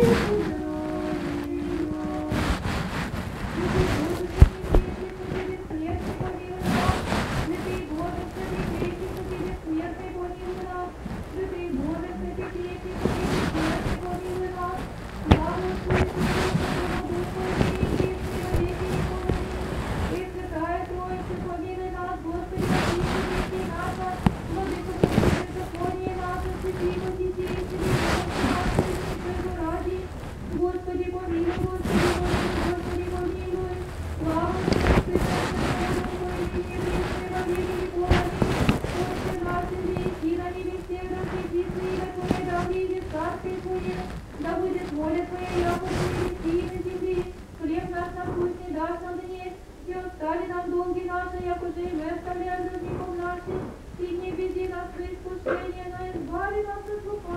Thank you. и будет, да будет воля Твоя, и на земли, хлеб наш на пусть не даст нам днес, и отстали нам долги наши, як уже и мы оставляем должником нашим, и не веди нас в искушение, но избави нас от лукавого.